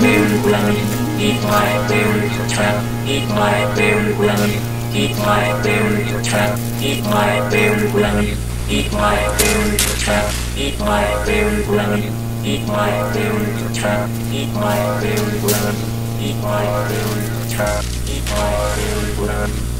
berry lemon. Eat my berry trap. Eat my berry lemon. Eat my berry trap. Eat my berry lemon. Eat my berry trap. Eat my berry lemon. Eat my berry trap. Eat my berry lemon. Eat my berry trap. Eat my berry lemon.